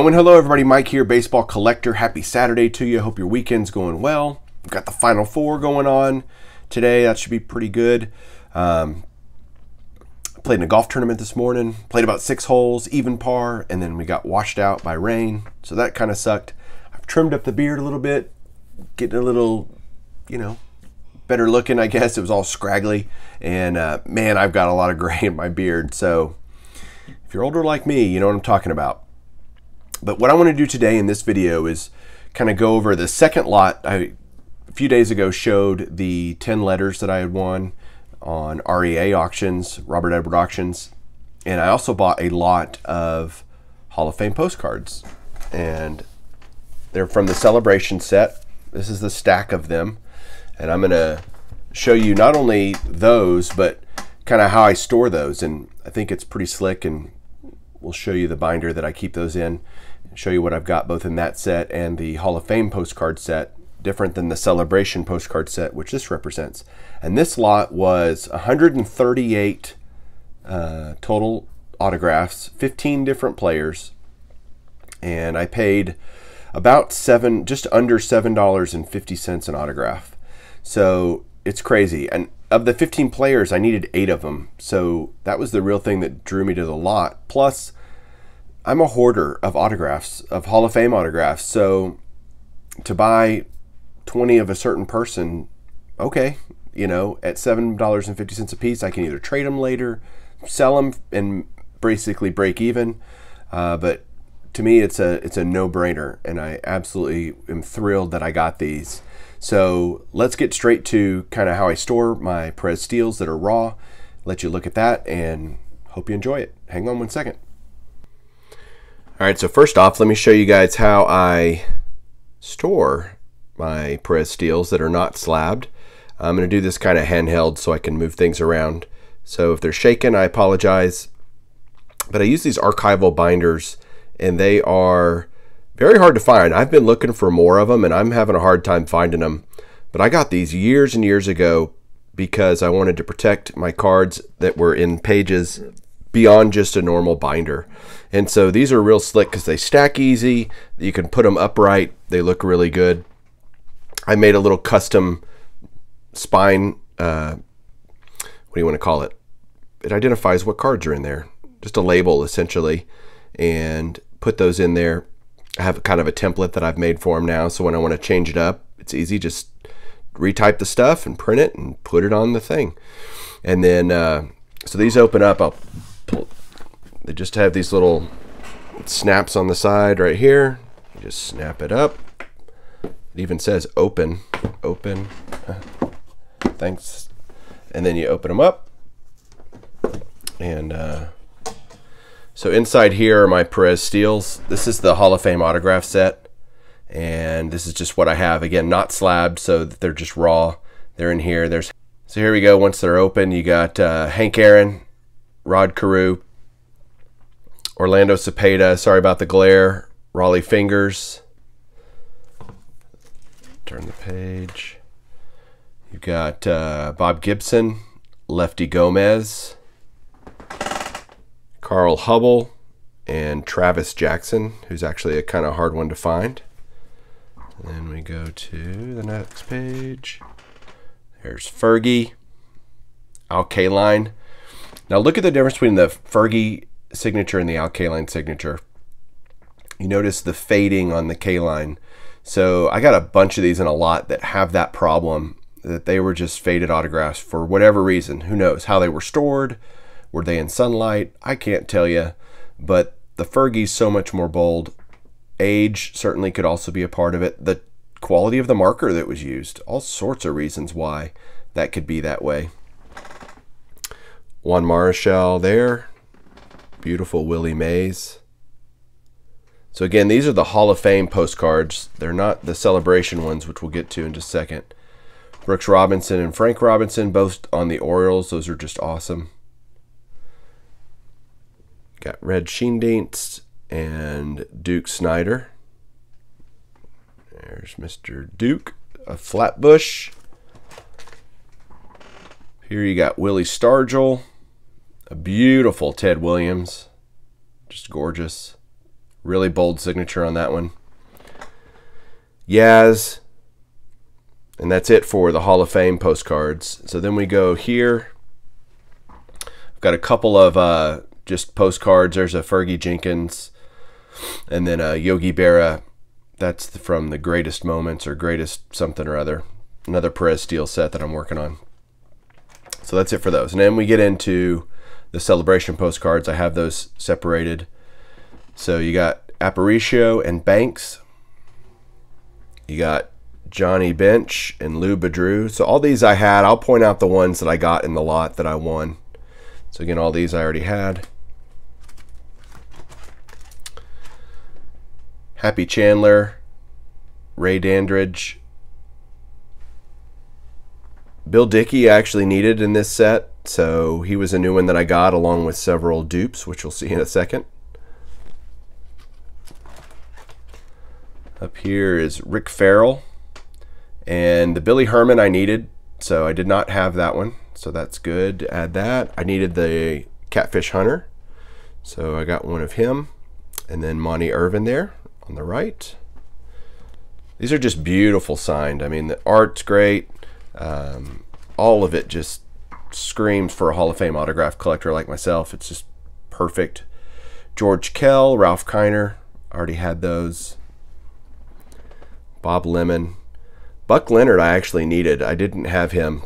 Yo and hello everybody, Mike here, baseball collector. Happy Saturday to you. Hope your weekend's going well. We've got the Final Four going on today. That should be pretty good. Um, played in a golf tournament this morning. Played about six holes, even par, and then we got washed out by rain. So that kind of sucked. I've trimmed up the beard a little bit, getting a little, you know, better looking, I guess. It was all scraggly. And uh, man, I've got a lot of gray in my beard. So if you're older like me, you know what I'm talking about. But what I want to do today in this video is kind of go over the second lot. I a few days ago showed the 10 letters that I had won on REA auctions, Robert Edward auctions, and I also bought a lot of Hall of Fame postcards. And they're from the celebration set. This is the stack of them. And I'm going to show you not only those, but kind of how I store those. And I think it's pretty slick and we'll show you the binder that I keep those in show you what I've got both in that set and the Hall of Fame postcard set, different than the Celebration postcard set, which this represents. And this lot was 138 uh, total autographs, 15 different players, and I paid about seven, just under seven dollars and fifty cents an autograph. So it's crazy. And of the 15 players, I needed eight of them. So that was the real thing that drew me to the lot. Plus, I'm a hoarder of autographs, of Hall of Fame autographs. So to buy 20 of a certain person, okay, you know, at $7.50 a piece, I can either trade them later, sell them, and basically break even. Uh, but to me, it's a it's a no-brainer, and I absolutely am thrilled that I got these. So let's get straight to kind of how I store my Perez Steeles that are raw. Let you look at that, and hope you enjoy it. Hang on one second. All right, so first off, let me show you guys how I store my Perez Steeles that are not slabbed. I'm going to do this kind of handheld so I can move things around. So if they're shaken, I apologize. But I use these archival binders and they are very hard to find. I've been looking for more of them and I'm having a hard time finding them. But I got these years and years ago because I wanted to protect my cards that were in pages beyond just a normal binder. And so these are real slick because they stack easy. You can put them upright. They look really good. I made a little custom spine, uh, what do you want to call it? It identifies what cards are in there. Just a label essentially. And put those in there. I have kind of a template that I've made for them now. So when I want to change it up, it's easy. Just retype the stuff and print it and put it on the thing. And then, uh, so these open up. I'll they just have these little snaps on the side right here. You just snap it up. It even says open, open. Thanks. And then you open them up. And uh, so inside here are my Perez Steeles. This is the Hall of Fame autograph set. And this is just what I have. Again, not slabbed, so they're just raw. They're in here. There's So here we go. Once they're open, you got uh, Hank Aaron, Rod Carew, Orlando Cepeda, sorry about the glare, Rollie Fingers. Turn the page. You've got uh, Bob Gibson, Lefty Gomez, Carl Hubbell, and Travis Jackson, who's actually a kind of hard one to find. And then we go to the next page. There's Fergie, Al Kaline. Now look at the difference between the Fergie signature and the Al Kaline signature. You notice the fading on the Kaline. So I got a bunch of these in a lot that have that problem that they were just faded autographs for whatever reason. Who knows how they were stored? Were they in sunlight? I can't tell you. But the Fergie's so much more bold. Age certainly could also be a part of it. The quality of the marker that was used. All sorts of reasons why that could be that way. Juan Marichal there. Beautiful Willie Mays. So again, these are the Hall of Fame postcards. They're not the celebration ones, which we'll get to in just a second. Brooks Robinson and Frank Robinson, both on the Orioles. Those are just awesome. Got Red Schoendienst and Duke Snider. There's Mr. Duke, a Flatbush. Here you got Willie Stargell, a beautiful Ted Williams, just gorgeous. Really bold signature on that one. Yaz. And that's it for the Hall of Fame postcards. So then we go here. I've got a couple of uh, just postcards. There's a Fergie Jenkins and then a Yogi Berra. That's from the greatest moments or greatest something or other. Another Perez Steele set that I'm working on. So that's it for those. And then we get into the celebration postcards. I have those separated. So you got Aparicio and Banks. You got Johnny Bench and Lou Boudreau. So all these I had. I'll point out the ones that I got in the lot that I won. So again, all these I already had. Happy Chandler, Ray Dandridge, Bill Dickey I actually needed in this set, so he was a new one that I got along with several dupes, which we'll see in a second. Up here is Rick Ferrell, and the Billy Herman I needed, so I did not have that one, so that's good. Add that. I needed the Catfish Hunter, so I got one of him, and then Monte Irvin there on the right. These are just beautiful signed. I mean, the art's great. Um, all of it just screams for a Hall of Fame autograph collector like myself. It's just perfect. George Kell, Ralph Kiner, already had those. Bob Lemon. Buck Leonard, I actually needed. I didn't have him.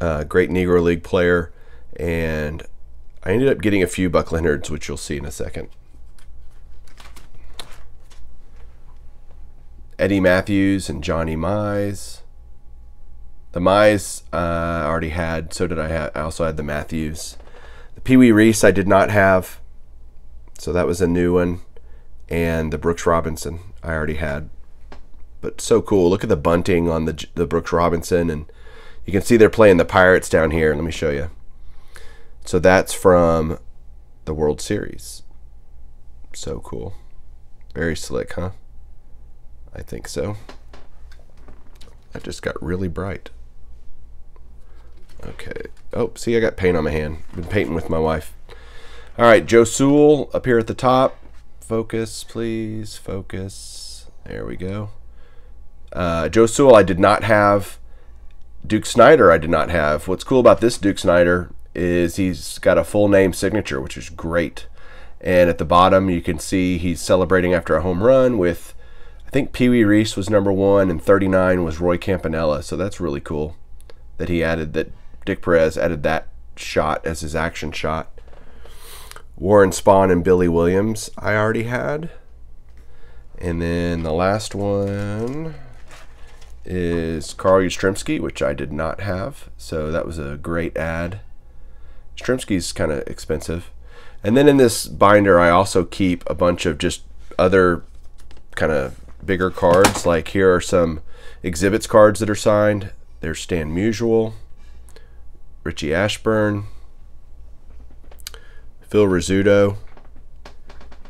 Uh, great Negro League player. And I ended up getting a few Buck Leonards, which you'll see in a second. Eddie Mathews and Johnny Mize. The Mize uh, I already had. So did I. Ha I also had the Mathews. The Pee Wee Reese I did not have. So that was a new one. And the Brooks Robinson I already had. But so cool. Look at the bunting on the, the Brooks Robinson. And you can see they're playing the Pirates down here. Let me show you. So that's from the World Series. So cool. Very slick, huh? I think so. That just got really bright. Okay. Oh, see, I got paint on my hand. Been painting with my wife. All right, Joe Sewell up here at the top. Focus, please. Focus. There we go. Uh, Joe Sewell, I did not have. Duke Snider, I did not have. What's cool about this Duke Snider is he's got a full name signature, which is great. And at the bottom, you can see he's celebrating after a home run with, I think Pee Wee Reese was number one, and 39 was Roy Campanella. So that's really cool that he added that Dick Perez added that shot as his action shot. Warren Spahn and Billy Williams, I already had. And then the last one is Carl Yastrzemski, which I did not have. So that was a great ad. Yastrzemski's kind of expensive. And then in this binder, I also keep a bunch of just other kind of bigger cards. Like here are some exhibits cards that are signed. There's Stan Musial. Richie Ashburn, Phil Rizzuto,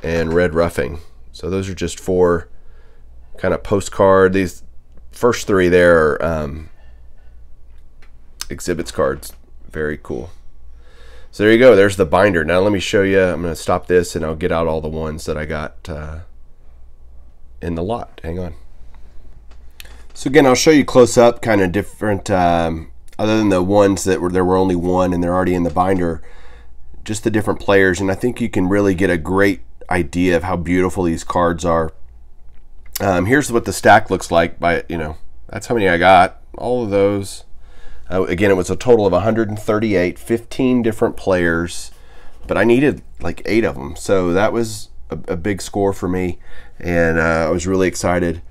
and Red Ruffing. So those are just four kind of postcard. These first three there are um, exhibits cards. Very cool. So there you go. There's the binder. Now let me show you. I'm going to stop this and I'll get out all the ones that I got uh, in the lot. Hang on. So again, I'll show you close up kind of different um, other than the ones that were there were only one and they're already in the binder, just the different players. And I think you can really get a great idea of how beautiful these cards are. Um, here's what the stack looks like by, you know, that's how many I got. All of those. Uh, again, it was a total of 138, 15 different players, but I needed like eight of them. So that was a, a big score for me. And uh, I was really excited.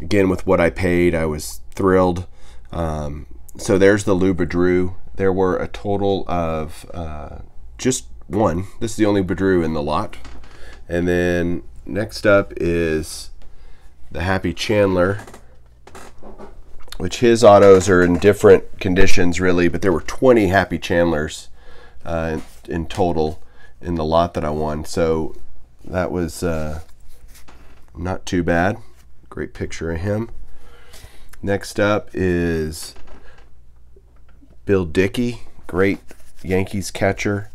Again, with what I paid, I was thrilled. Um, so there's the Lou Boudreau. There were a total of uh, just one. This is the only Bedrew in the lot. And then next up is the Happy Chandler, which his autos are in different conditions really, but there were 20 Happy Chandlers uh, in, total in the lot that I won. So that was uh, not too bad. Great picture of him. Next up is Bill Dickey, great Yankees catcher.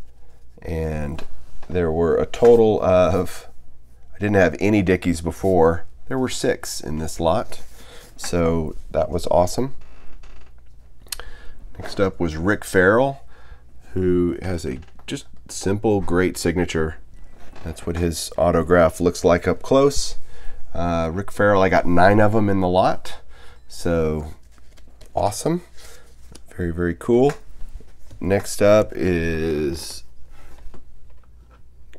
And there were a total of I didn't have any Dickeys before. There were six in this lot, so that was awesome. Next up was Rick Ferrell, who has a just simple, great signature. That's what his autograph looks like up close. Uh, Rick Ferrell, I got nine of them in the lot, so awesome. Very, very cool. Next up is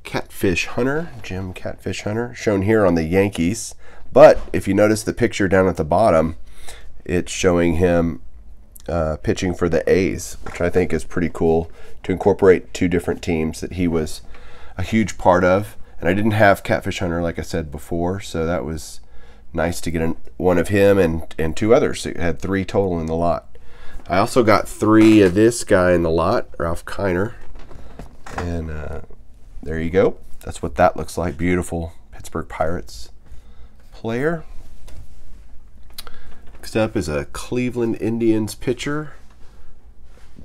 Catfish Hunter, Jim Catfish Hunter, shown here on the Yankees. But if you notice the picture down at the bottom, it's showing him uh, pitching for the A's, which I think is pretty cool to incorporate two different teams that he was a huge part of. And I didn't have Catfish Hunter, like I said before, so that was nice to get an, one of him and, and two others. It had three total in the lot. I also got three of this guy in the lot, Ralph Kiner. And uh, there you go. That's what that looks like. Beautiful Pittsburgh Pirates player. Next up is a Cleveland Indians pitcher,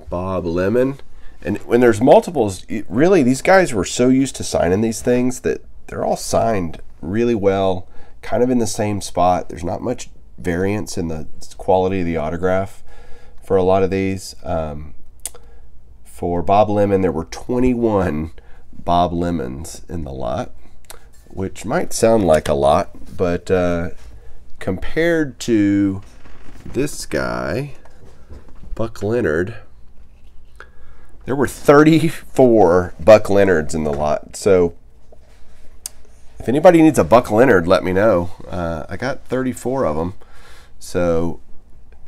Bob Lemon. And when there's multiples, really, these guys were so used to signing these things that they're all signed really well, kind of in the same spot. There's not much variance in the quality of the autograph for a lot of these. Um, for Bob Lemon, there were 21 Bob Lemons in the lot, which might sound like a lot, but uh, compared to this guy, Buck Leonard, there were 34 Buck Leonards in the lot. So if anybody needs a Buck Leonard, let me know. Uh, I got 34 of them. So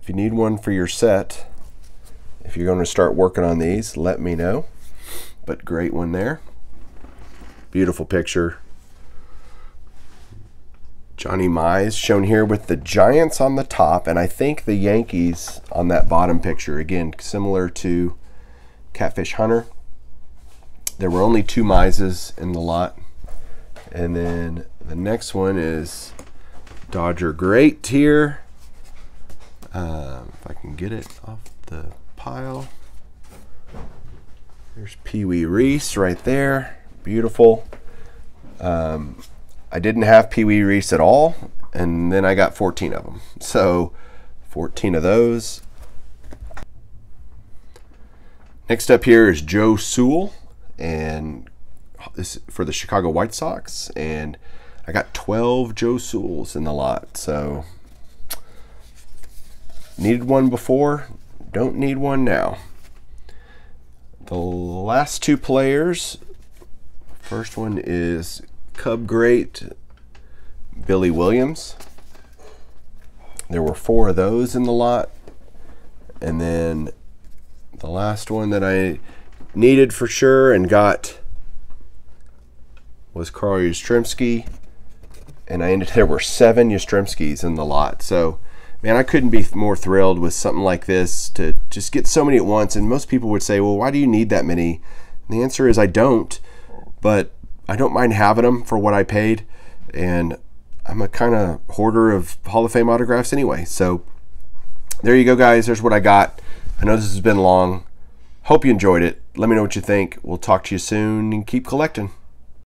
if you need one for your set, if you're going to start working on these, let me know. But great one there. Beautiful picture. Johnny Mize shown here with the Giants on the top, and I think the Yankees on that bottom picture. Again, similar to Catfish Hunter. There were only two Mizes in the lot. And then the next one is Dodger Great here. Um, if I can get it off the pile. There's Pee Wee Reese right there. Beautiful. Um, I didn't have Pee Wee Reese at all, and then I got 14 of them. So 14 of those. Next up here is Joe Sewell, and this for the Chicago White Sox, and I got 12 Joe Sewells in the lot. So needed one before, don't need one now. The last two players, first one is Cub Great Billy Williams. There were four of those in the lot. And then the last one that I needed for sure and got was Carl Yastrzemski. And I ended there were seven Yastrzemskis in the lot. So man, I couldn't be more thrilled with something like this to just get so many at once. And most people would say, well, why do you need that many? And the answer is I don't, but I don't mind having them for what I paid. And I'm a kind of hoarder of Hall of Fame autographs anyway. So there you go, guys. There's what I got. I know this has been long. Hope you enjoyed it. Let me know what you think. We'll talk to you soon and keep collecting.